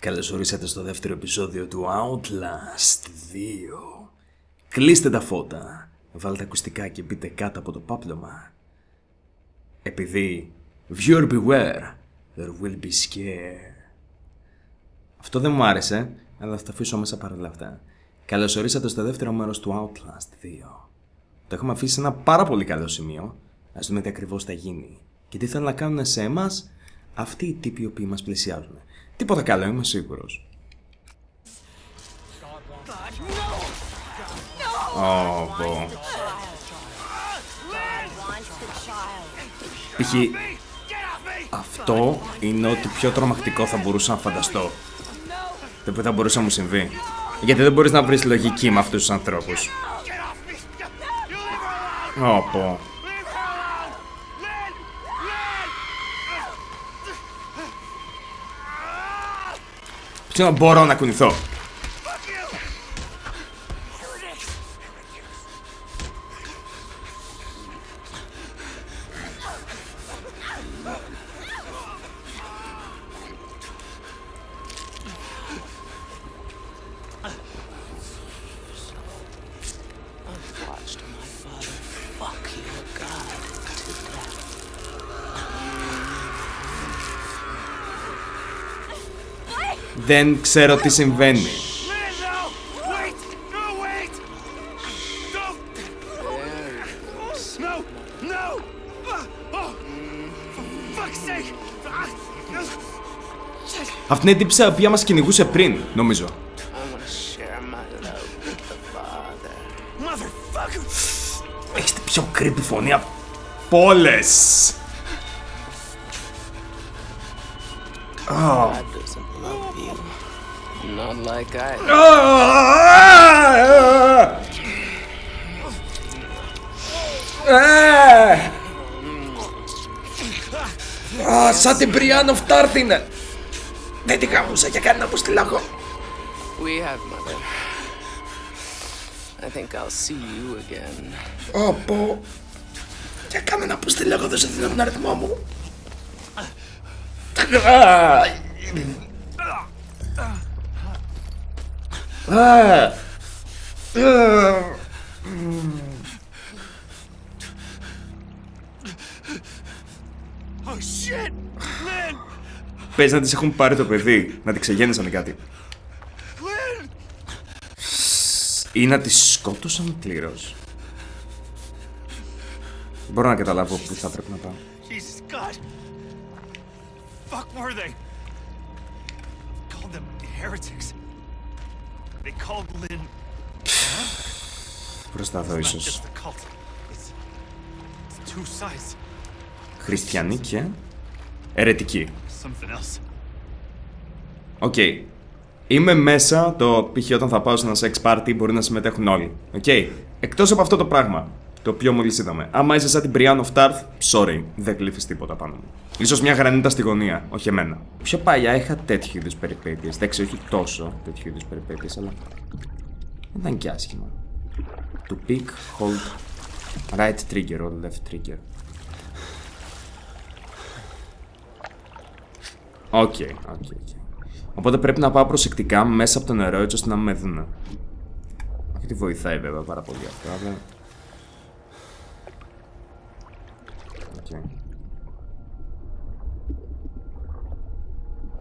Καλώς ορίσατε στο δεύτερο επεισόδιο του Outlast 2. Κλείστε τα φώτα, βάλτε ακουστικά και μπείτε κάτω από το πάπλωμα. Επειδή, viewer beware, there will be scare. Αυτό δεν μου άρεσε, αλλά θα τα αφήσω μέσα παρόλα αυτά. Καλώς ορίσατε στο δεύτερο μέρος του Outlast 2. Το έχουμε αφήσει σε ένα πάρα πολύ καλό σημείο. Ας δούμε τι ακριβώς θα γίνει. Και τι θέλουν να κάνουν σε εμάς αυτοί οι τύποι οι οποίοι μας πλησιάζουν. Τίποτα καλό, είμαι σίγουρος. Ω, πω. Π.χ. Αυτό είναι ό,τι πιο τρομακτικό θα μπορούσα να φανταστώ. Δεν θα μπορούσε να μου συμβεί. Γιατί δεν μπορείς να βρεις λογική με αυτούς τους ανθρώπους. Ω, πω. Ξέρω να μπορώ να κουνηθώ; Δεν ξέρω τι συμβαίνει. Αυτή η τίποτα που μας κινητού σε πριν νομίζω. Έχετε πιο κριτή φωνή από λε! Not like I. Α, σαν την Μπριάνο φτάρτη είναι. Δεν την γαμούσα για κανένα που στη λαγό. We have mother. I think I'll see you again. Όπο. Για κανένα που στη λαγό δεν σου δίνω τον αριθμό μου. Πες να της έχουν πάρει το παιδί, να τη ξεγέννησαν κάτι. Lynn! Ή να τη σκότωσαν πλήρως. Μπορώ να καταλάβω πού θα πρέπει να πάω. Jesus God! Fuck were they? Called them heretics. They called Lynn Προσταθώ not ίσως. just a cult. It's, it's two sides. Χριστιανή και αιρετική. Something else. Οκ. Είμαι μέσα το π.χ. όταν θα πάω σε ένα sex party μπορεί να συμμετέχουν όλοι. Οκ. Εκτός από αυτό το πράγμα. Το οποίο μόλις είδαμε. Άμα είσαι σαν την Brienne of Tarth, sorry, δεν γλείφεις τίποτα πάνω μου. Ίσως μια γρανίτα στη γωνία, όχι εμένα. Πιο παλιά είχα τέτοιου είδους περιπέτειες. Εντάξει, όχι τόσο τέτοιου είδους περιπέτειες, αλλά δεν ήταν και άσχημα. To peek, hold, right trigger or left trigger. Οκ, οκ, οκ. Οπότε πρέπει να πάω προσεκτικά μέσα από το νερό έτσι ώστε να μη με δουν. Όχι ότι βοηθάει βέβαια πάρα πολύ αυτό, αλλά... Οκ.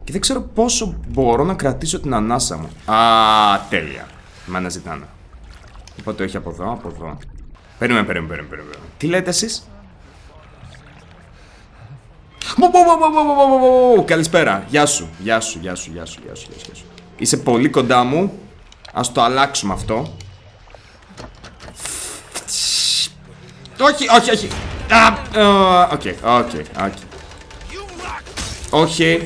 Και δεν ξέρω πόσο μπορώ να κρατήσω την ανάσα μου. Α, τέλεια. Με αναζητάνε. Οπότε όχι από εδώ, από εδώ. Περίμενε, περίμενε, περίμενε. περίμενε. Τι λέτε εσείς? Μου, μου, μου, μου, μου, μου, μου, μου. Καλησπέρα. Γεια σου. Γεια σου, γεια σου, γεια σου, γεια σου, γεια σου. Είσαι πολύ κοντά μου. Ας το αλλάξουμε αυτό. Όχι, όχι, όχι. Α, ε, Οκ, οκ, οκ. Όχι.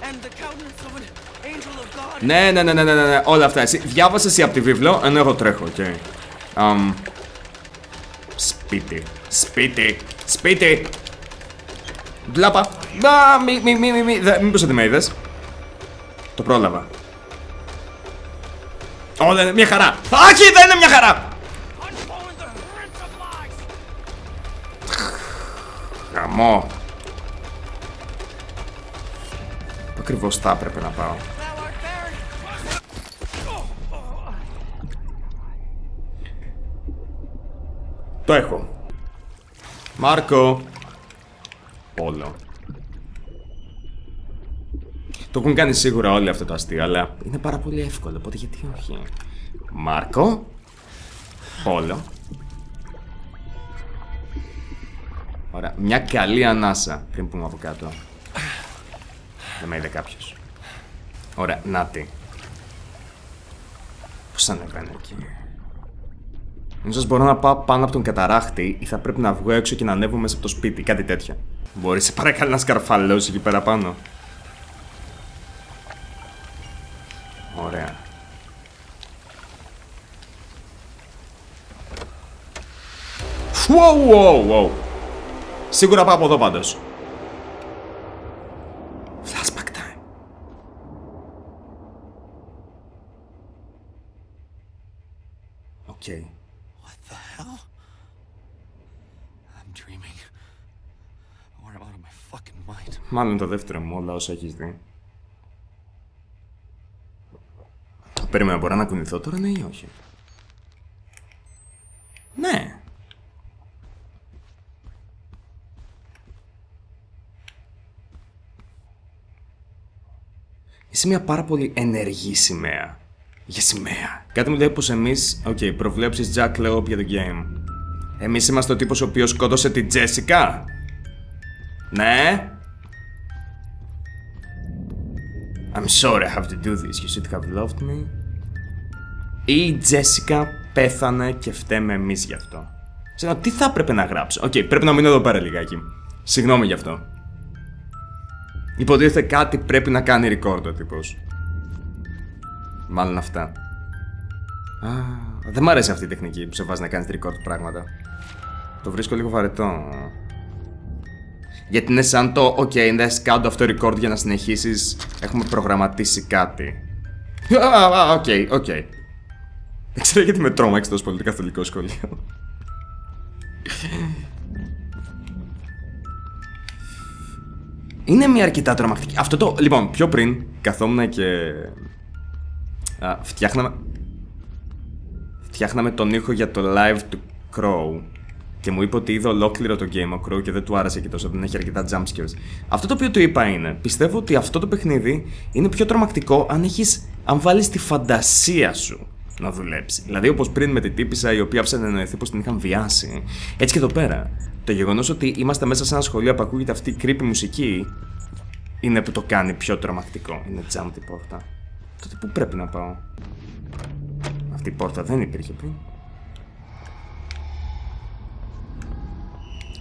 And the countenance of an angel of God. Ναι, ναι, ναι, ναι, ναι, ναι, ναι, όλα αυτά. Εσύ διάβαζε εσύ από τη βίβλο, ενώ εγώ τρέχω, οκ. Αμ, σπίτι, σπίτι, σπίτι. Βλάπα. Α, μη, μη, μη, μη, μη, δε- μήπως δεν με είδες. Το πρόλαβα. Ω, δεν είναι μια χαρά. Όχι, δεν είναι μια χαρά. Γαμό. Ακριβώς θα έπρεπε να πάω. Το έχω. Μάρκο. Όλο. Το έχουν κάνει σίγουρα όλοι αυτό το αστείο, αλλά είναι πάρα πολύ εύκολο, οπότε γιατί όχι. Μάρκο. Πόλο. Μια καλή ανάσα πριν πούμε από κάτω. Δεν με είδε κάποιος. Ωραία. Νάτι. Πώς ανεβαίνω εκεί; Ίσως μπορώ να πάω πάνω από τον καταράχτη ή θα πρέπει να βγω έξω και να ανέβω μέσα από το σπίτι, κάτι τέτοιο. Μπορείς σε παρακαλώ να σκαρφαλώσεις εκεί πέρα πάνω. Ωραία. Wow, wow, wow. Σίγουρα πάω από εδώ πάντως. Flashback time. Οκ. What the hell? I'm dreaming. Or I'm out of my fucking mind; Μάλλον το δεύτερο με όλα όσα έχεις δει. Περίμενα, μπορώ να κουνηθώ τώρα, ναι ή όχι; Ναι. Είσαι μια πάρα πολύ ενεργή σημαία. Για σημαία. Κάτι μου λέει πως εμείς, οκ, okay, προβλέψεις Jack Leop για το game. Εμείς είμαστε ο τύπος ο οποίος σκότωσε την Τζέσικα. Ναι. I'm sorry I have to do this. You should have loved me. Ή η Τζέσικα πέθανε και φταίμε εμείς γι' αυτό. Ξέρω τι θα έπρεπε να γράψω; Οκ, πρέπει να μείνω εδώ πέρα λιγάκι. Συγγνώμη γι' αυτό. Υποτίθεται κάτι πρέπει να κάνει record ο τύπος. Μάλλον αυτά. Α, δεν μ' αρέσει αυτή η τεχνική που σε βάζει να κάνεις record πράγματα. Το βρίσκω λίγο βαρετό. Γιατί είναι σαν το «Ok, εντάξει, κάνω αυτό record για να συνεχίσεις, έχουμε προγραμματίσει κάτι». Α, οκ, οκ. Δεν ξέρω γιατί με τρόμαξε τόσο πολύ το καθολικό σχολείο. Είναι μια αρκετά τρομακτική. Αυτό το. Λοιπόν, πιο πριν καθόμουν και. Α, φτιάχναμε. Φτιάχναμε τον ήχο για το live του Crow. Και μου είπε ότι είδε ολόκληρο το game ο Crow και δεν του άρεσε και τόσο, δεν έχει αρκετά jumpscares. Αυτό το οποίο του είπα είναι: Πιστεύω ότι αυτό το παιχνίδι είναι πιο τρομακτικό αν έχεις, αν βάλεις τη φαντασία σου να δουλέψεις. Δηλαδή, όπως πριν με την τύπησα η οποία άφησε να εννοηθεί πως την είχαν βιάσει. Έτσι και εδώ πέρα. Το γεγονός ότι είμαστε μέσα σε ένα σχολείο που ακούγεται αυτή η creepy μουσική είναι που το κάνει πιο τρομακτικό. Είναι jump η πόρτα. Τότε πού πρέπει να πάω; Αυτή η πόρτα δεν υπήρχε πριν.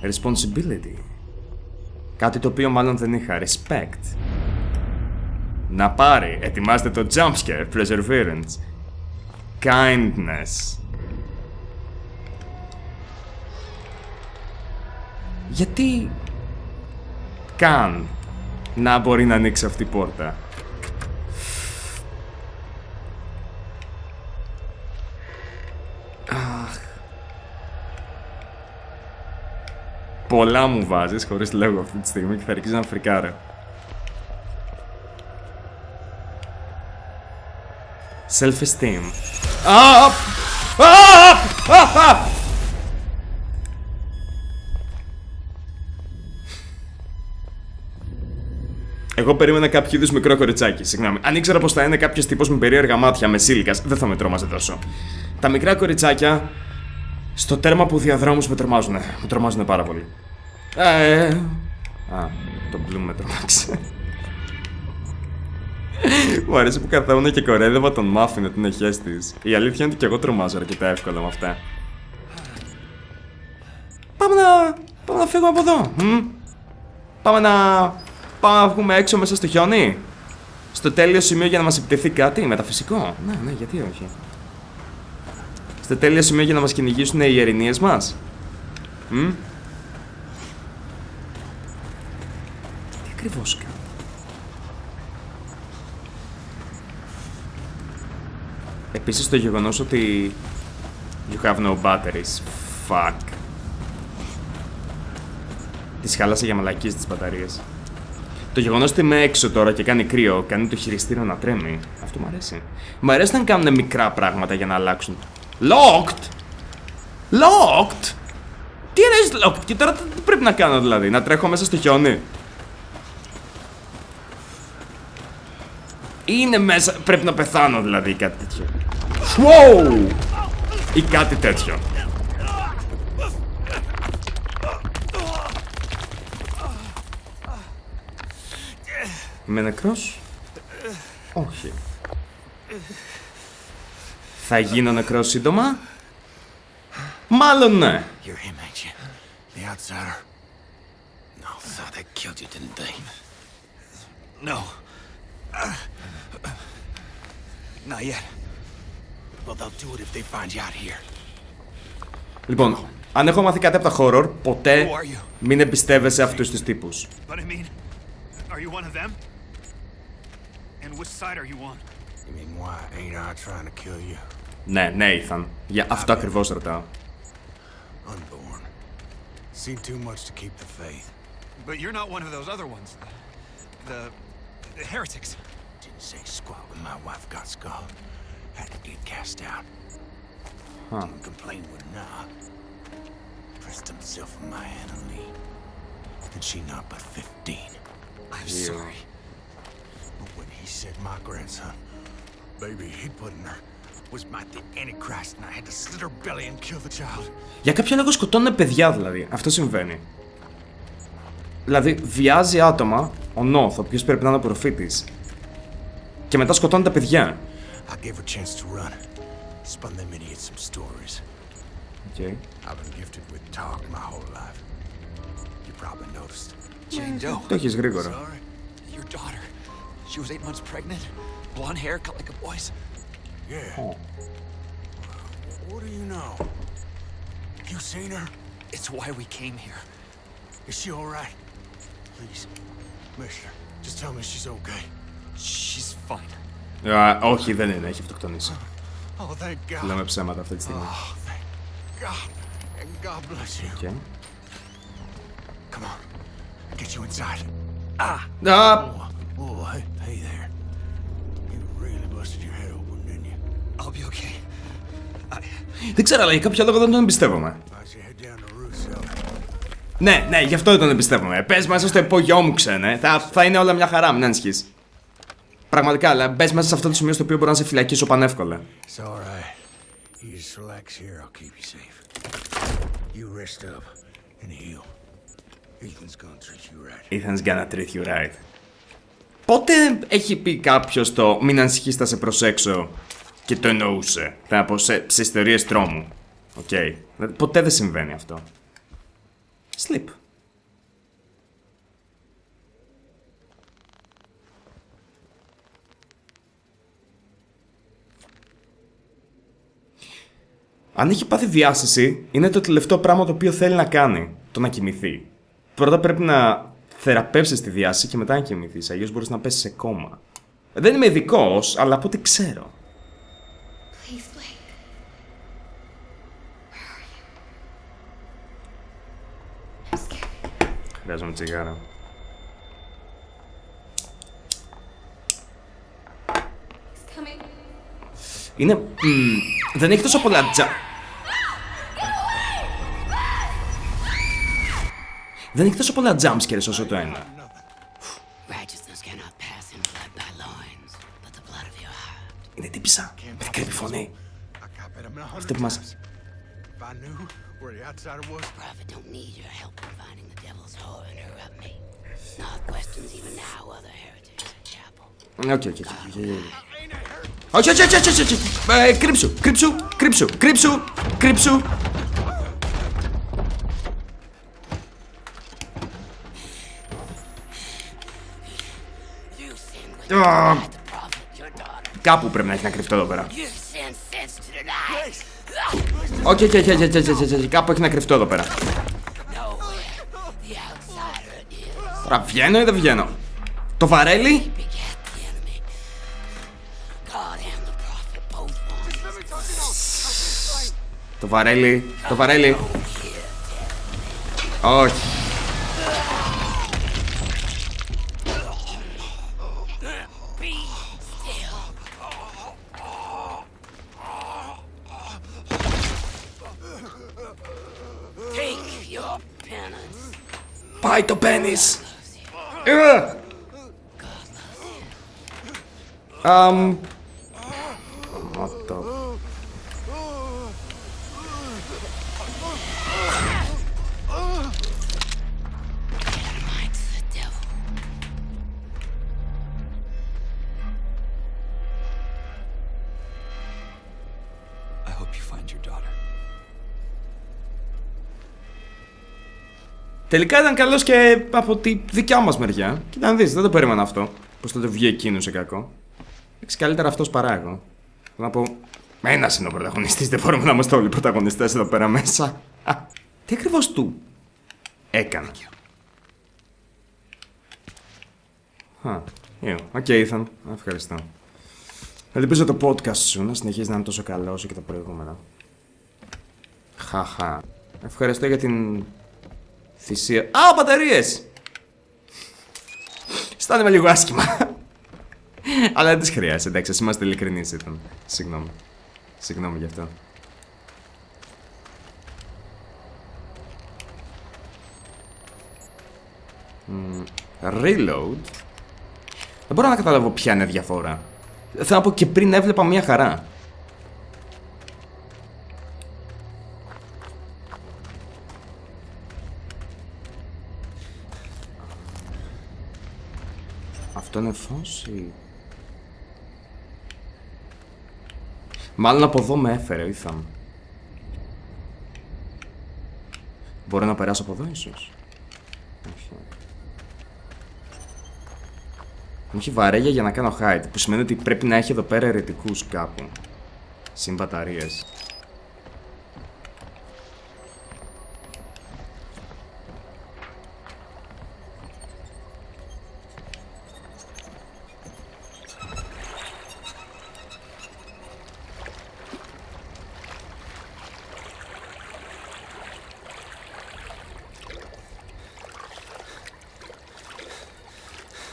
Responsibility. Κάτι το οποίο μάλλον δεν είχα. Respect. Να πάρει. Ετοιμάστε το jump scare. Perseverance. Kindness. Γιατί καν να μπορεί να ανοίξει αυτή η πόρτα. Αχ. Πολλά μου βάζεις χωρίς λόγο αυτή τη στιγμή και θα αρχίσει να φρικάρω. Self-esteem. Α! Α! Α! Εγώ περίμενα κάποιο είδους μικρό κοριτσάκι. Συγγνώμη. Αν ήξερα πως θα είναι κάποιος τύπος με περίεργα μάτια με σύλικας, δεν θα με τρόμαζε τόσο. Τα μικρά κοριτσάκια στο τέρμα που διαδρόμους με τρομάζουν. Με τρομάζουν πάρα πολύ. Ε, α, το μπλου με τρομάξε. Μου αρέσει που καθόμουν και κορέδευα τον Μάφιν την εχέ τη. Η αλήθεια είναι ότι και εγώ τρομάζω αρκετά εύκολα με αυτά. Πάμε να. Πάμε να φύγουμε από εδώ. Μ; Πάμε να Πάμε να βγούμε έξω μέσα στο χιόνι. Στο τέλειο σημείο για να μας επιτεθεί κάτι μεταφυσικό. Ναι, ναι, γιατί όχι. Στο τέλειο σημείο για να μας κυνηγήσουν οι ερηνίες μας. Μ; Τι ακριβώς κάνω; Επίσης το γεγονός ότι you have no batteries. Fuck. Τη χάλασε για μαλακίες τις μπαταρίες. Το γεγονός ότι είμαι έξω τώρα και κάνει κρύο, κάνει το χειριστήριο να τρέμει. Αυτό μου αρέσει. Μου αρέσει να κάνουν μικρά πράγματα για να αλλάξουν. Locked! Locked! Τι εννοείς locked, και τώρα τι πρέπει να κάνω δηλαδή, να τρέχω μέσα στο χιόνι; Είναι μέσα, πρέπει να πεθάνω δηλαδή κάτι τέτοιο. Wow! Ή κάτι τέτοιο. Είμαι νεκρός? Όχι. Θα γίνω νεκρός σύντομα? Μάλλον ναι. You're him, ain't you? The outsider. No, thought they killed you, didn't they? No. Not yet. Well, they'll do it if they find you out here. Λοιπόν, αν έχω μάθει κάτι από τα horror, ποτέ Who are you? μην εμπιστεύεσαι αυτούς τους τύπους. But I mean, are you one of them? And which side are you on? You mean why ain't I trying to kill you? Ναι, ναι, Ethan. Για αυτό ακριβώς ρωτάω. Unborn. Seen too much to keep the faith. But you're not one of those other ones. The, the heretics. Didn't say squat when my wife got skull. Had to get cast out. Huh. Didn't complain with nah. Pressed himself on my Anna Lee. And she not but 15. I'm sorry. But when he said my grandson, baby he'd put in her, was my the Antichrist, and I had to slit her belly and kill the child. Για κάποιο λόγο σκοτώνουν παιδιά δηλαδή. Αυτό συμβαίνει. Δηλαδή, βιάζει άτομα, ο Νόθ, ο οποίο πρέπει να είναι ο προφήτης, και μετά σκοτώνει τα παιδιά. I gave her a chance to run. Spun them idiots some stories. Okay. I've been gifted with talk my whole life. You probably noticed. Jane Doe. Το έχεις γρήγορα. Sorry? Your daughter. She was eight months pregnant. Blonde hair, cut like a boy's. Yeah. Oh. What do you know? You seen her? It's why we came here. Is she all right? Please, Mister, just tell me she's okay. She's fine. Α, όχι, δεν είναι, έχει αυτοκτονήσει. Oh, thank God. Λέμε ψέματα αυτή τη στιγμή. Oh, thank God. And God bless you. Okay. Come on. Get you inside. Α, Oh, Δεν ξέρω, αλλά για κάποιο λόγο δεν τον εμπιστεύομαι. How'd you head down to root cellar? Ναι, ναι, γι' αυτό δεν τον εμπιστεύομαι. Πες μέσα στο υπόγειό μου, ξένε. Θα, θα είναι όλα μια χαρά, μην ανησυχείς. Πραγματικά, αλλά μπες μέσα σε αυτό το σημείο στο οποίο μπορώ να σε φυλακίσω πανεύκολα. It's all right. You just relax here. I'll keep you safe. You rest up and heal. Ethan's gonna treat you right. Ethan's gonna treat you right. Πότε έχει πει κάποιος το μην ανησυχείς θα σε προσέξω και το εννοούσε. Θα πω σε, σε ιστορίες τρόμου. Οκ. Δηλαδή, ποτέ δεν συμβαίνει αυτό. Sleep. Αν έχει πάθει διάσηση, είναι το τελευταίο πράγμα το οποίο θέλει να κάνει. Το να κοιμηθεί. Πρώτα πρέπει να θεραπεύσεις τη διάσηση και μετά να κοιμηθείς. Αλλιώς μπορείς να πέσεις σε κόμμα. Δεν είμαι ειδικός, αλλά από ό,τι ξέρω. Χρειάζομαι τσιγάρα. He's coming. Είναι. μ, δεν έχει τόσο πολλά τζα. Δεν έχει τόσο πολλά jumpscares όσο το ένα. Righteousness cannot pass in blood by loins, but the blood of your heart. Είναι τύπησα. Με την κρύβη φωνή. I copied him a hundred Αυτό που μας... times. If I knew where the outsider was, Prophet don't need your help in finding the devil's whore and interrupt me. Not questions even now other heretics at chapel. Οκ, οκ, οκ, οκ, οκ. Όχι, όχι, όχι, όχι, όχι, όχι. Ε, Κρύψου, κρύψου, κρύψου, κρύψου, κρύψου. You sinned when you Α, denied the prophet, your daughter. Κάπου πρέπει να έχει να κρυφτώ εδώ πέρα. You Όχι, όχι, όχι, όχι, όχι, όχι, όχι, κάπου έχει να κρυφτώ εδώ πέρα. Nowhere. The outsider is. Τώρα βγαίνω ή δεν βγαίνω; Το βαρέλι; Beget the enemy. God and the prophet both want. Το βαρέλι, το βαρέλι. Όχι. Πάει το πένις. Ε! Αμ... Τελικά ήταν καλός και από τη δικιά μας μεριά. Κοίτα να δεις, δεν το περίμενα αυτό. Πώς θα του βγει εκείνος σε κακό. Εντάξει, καλύτερα αυτός παρά εγώ. Θέλω να πω. Ένας είναι ο πρωταγωνιστής, δεν μπορούμε να είμαστε όλοι πρωταγωνιστές εδώ πέρα μέσα. Α, τι ακριβώς του έκανε. Α, ew. Οκ, Ethan. Ευχαριστώ. Ελπίζω το podcast σου να συνεχίζει να είναι τόσο καλό όσο και τα προηγούμενα. Χαχα. Ευχαριστώ για την θυσία. Α, μπαταρίες! Αισθάνομαι λίγο άσχημα. Αλλά δεν τις χρειάζεται, εντάξει, ας είμαστε ειλικρινείς ήταν. Συγγνώμη. Συγγνώμη γι' αυτό. Μμμ, Reload. Δεν μπορώ να καταλάβω ποια είναι η διαφορά. Θέλω να πω και πριν έβλεπα μια χαρά. Αυτό είναι φως ή... Μάλλον από εδώ με έφερε ο Ήθαμ. Μπορώ να περάσω από εδώ ίσως; Όχι. Μου έχει βαρέγια για να κάνω hide, που σημαίνει ότι πρέπει να έχει εδώ πέρα ερετικούς κάπου. Συν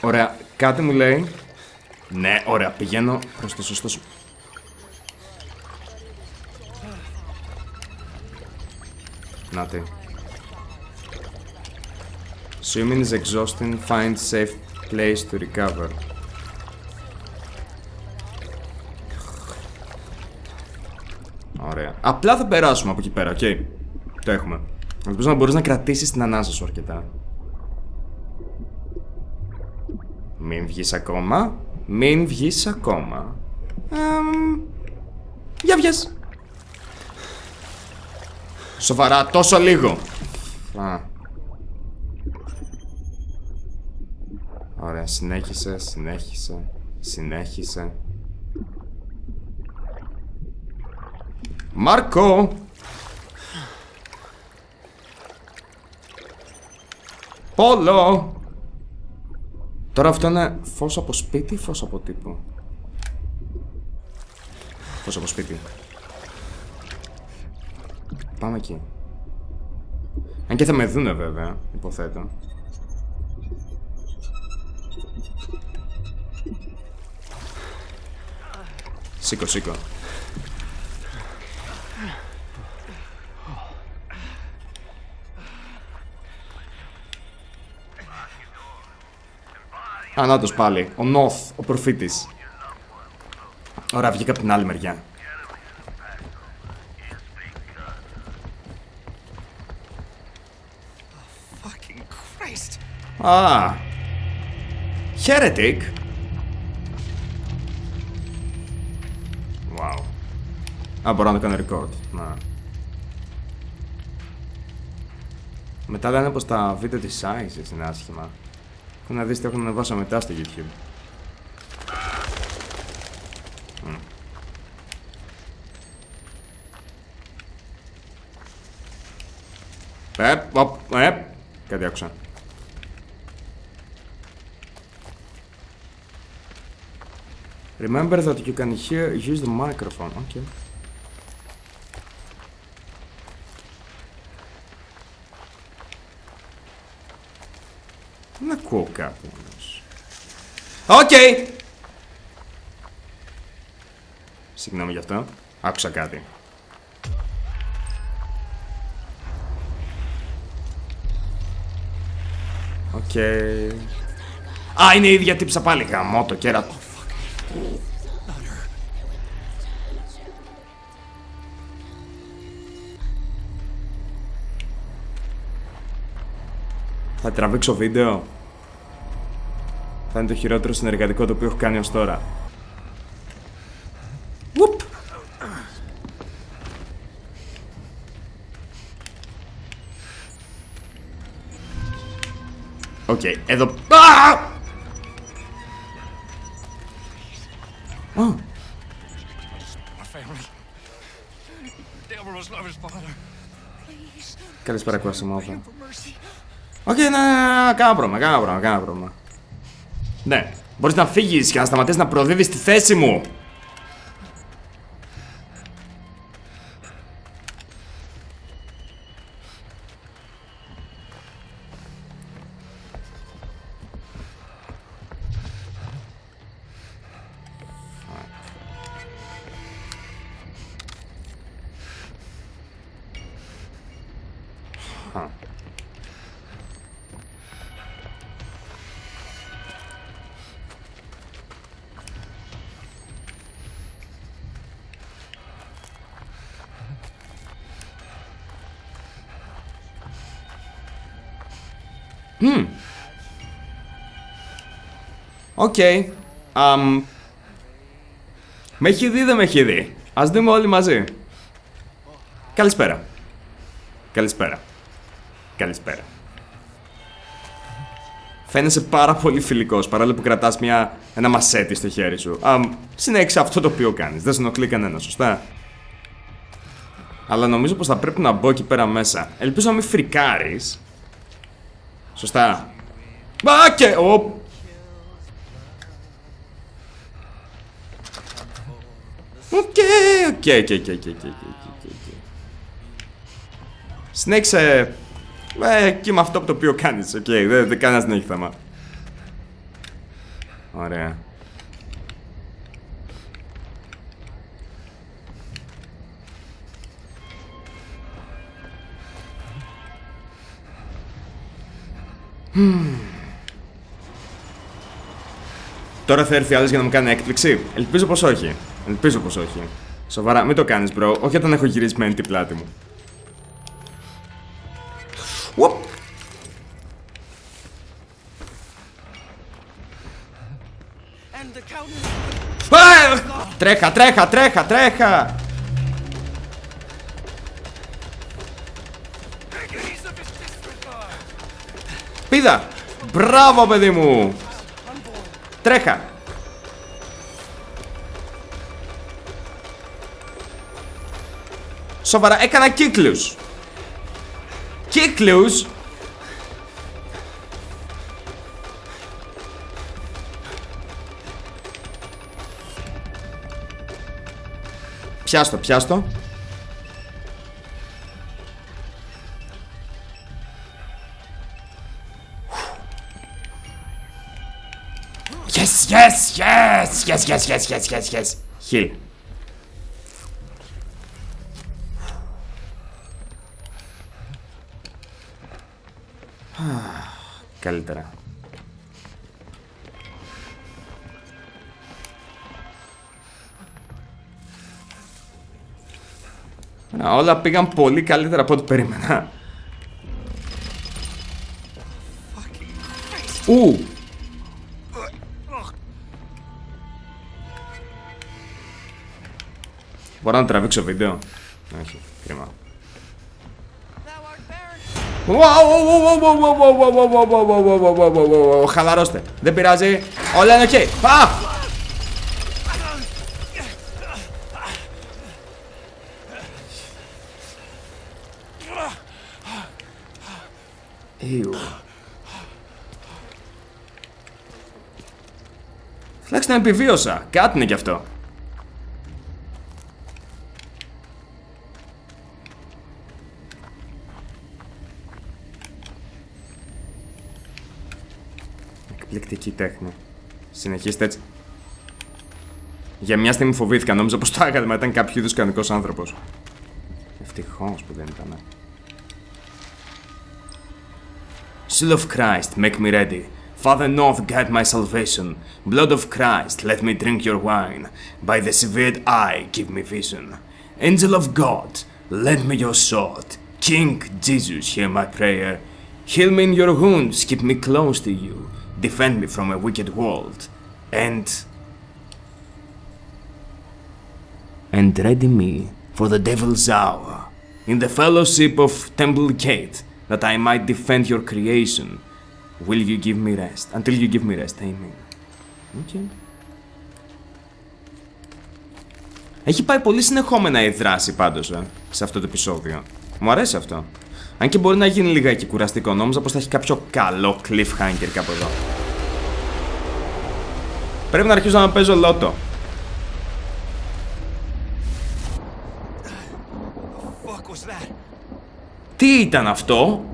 Ωραία, κάτι μου λέει. Ναι, ωραία, πηγαίνω προς το σωστό σου. Να τι. Swimming is exhausting, find safe place to recover. Ωραία. Απλά θα περάσουμε από εκεί πέρα, οκ. Το έχουμε. Ελπίζω να μπορείς να κρατήσεις την ανάσα σου αρκετά. Μην βγεις ακόμα. Μην βγεις ακόμα. Εμ, για βγες. Σοβαρά, τόσο λίγο. Α. Ωραία, συνέχισε, συνέχισε, συνέχισε. Μάρκο! Πόλο! Τώρα αυτό είναι φως από σπίτι ή φως από τύπο; Φως από σπίτι. Πάμε εκεί. Αν και θα με δούνε βέβαια, υποθέτω. Σήκω, σήκω. Ανάτος πάλι. Ο Νόθ, ο προφήτης. Ωραία, βγήκα από την άλλη μεριά. Fucking Christ! Α. Heretic. Wow. Α, μπορώ να το κάνω record. Να. Μετά λένε πως τα βίντεο της Sizes είναι άσχημα. Έχω να δεις τι έχουν ανεβάσει μετά στο YouTube. Μμ. Επ, οπ, επ. Κάτι άκουσα. Remember that you can hear use the microphone. Okay. Δεν ακούω κάτι όμως. Οκ! Συγγνώμη γι' αυτό. Άκουσα κάτι. Οκ. Α, είναι η ίδια τύπισσα πάλι. Γαμώ το κέρατο. Θα τραβήξω βίντεο. Θα είναι το χειρότερο συνεργατικό το οποίο έχω κάνει ως τώρα. Ουπ. Οκ, εδώ... Α! Α, My family. Devil was love his father. Καλησπέρα Κώσιμόφα. For mercy. Οκ, ναι, ναι, ναι, κάνα πρόβλημα, κάνα πρόβλημα, κάνα πρόβλημα. Ναι, μπορείς να φύγεις και να σταματήσεις να προδίδεις τη θέση μου. Μμμ. Οκ. Αμ. Με έχει δει, δεν με έχει δει. Ας δούμε όλοι μαζί. Καλησπέρα. Καλησπέρα. Καλησπέρα. Φαίνεσαι πάρα πολύ φιλικός παρόλο που κρατάς ένα μασέτι στο χέρι σου. Αμ, συνέχισε αυτό το οποίο κάνεις. Δεν σε ενοχλεί κανένα, σωστά; Αλλά νομίζω πως θα πρέπει να μπω εκεί πέρα μέσα. Ελπίζω να μην φρικάρεις. Σωστά. Μπα και. Οπ. OK, OK, OK, OK, OK, OK, OK, OK. Συνέχισε ε, και με αυτό το οποίο κάνεις, OK, okay, δεν, δεν κανένας δεν έχει θέμα. Ωραία. Τώρα θα έρθει άλλος για να μου κάνει έκπληξη. Ελπίζω πως όχι. Ελπίζω πως όχι. Σοβαρά, μην το κάνεις, bro. Όχι όταν έχω γυρισμένη την πλάτη μου. Ουοπ. And the count Α! Τρέχα, τρέχα, τρέχα, τρέχα! Μπράβο, παιδί μου! Τρέχα! Σοβαρά, έκανα κύκλους! Κύκλους! Πιάστο, πιάστο. Yes, yes, yes, yes, yes, yes, yes. Χιλ. Καλύτερα. Να, όλα πήγαν πολύ καλύτερα από ό,τι περίμενα. Ου! Μπορώ να τραβήξω βίντεο. Όχι, κρίμα. Χαλαρώστε. Δεν πειράζει. Όλα είναι οκ. Α! Ιου. Τουλάχιστον επιβίωσα. Κάτι είναι κι αυτό. Εκπληκτική τέχνη. Συνεχίστε έτσι. Για μια στιγμή φοβήθηκα, νόμιζα πως το άγαλμα ήταν κάποιο είδους κανονικός άνθρωπος. Ευτυχώς που δεν ήταν. Soul of Christ, make me ready. Father North, guide my salvation. Blood of Christ, let me drink your wine. By the severed eye, give me vision. Angel of God, lend me your sword. King Jesus, hear my prayer. Heal me in your wounds, keep me close to you. Defend me from a wicked world. And. And ready me for the devil's hour. In the fellowship of Temple Gate, that I might defend your creation. Will you give me rest? Until you give me rest, amen. Okay. Έχει πάει πολύ συνεχόμενα η δράση πάντως ε, σε αυτό το επεισόδιο. Μου αρέσει αυτό. Αν και μπορεί να γίνει λιγάκι κουραστικό, νόμιζα πως θα έχει κάποιο καλό cliffhanger κάπου εδώ. Πρέπει να αρχίσω να παίζω λότο. Fuck was that? Τι ήταν αυτό;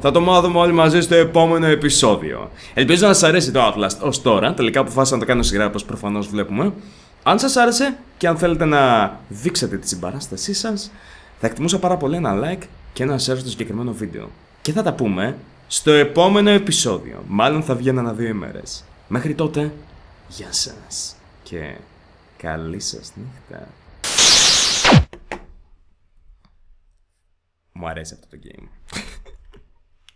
Θα το μάθουμε όλοι μαζί στο επόμενο επεισόδιο. Ελπίζω να σας αρέσει το Outlast ως τώρα. Τελικά αποφάσισα να το κάνω σειρά όπως προφανώς βλέπουμε. Αν σας άρεσε και αν θέλετε να δείξετε τη συμπαράστασή σας, θα εκτιμούσα πάρα πολύ ένα like και ένα share στο συγκεκριμένο βίντεο. Και θα τα πούμε στο επόμενο επεισόδιο. Μάλλον θα βγει ανά δύο ημέρες. Μέχρι τότε, γεια σας και καλή σας νύχτα. Μου αρέσει αυτό το game.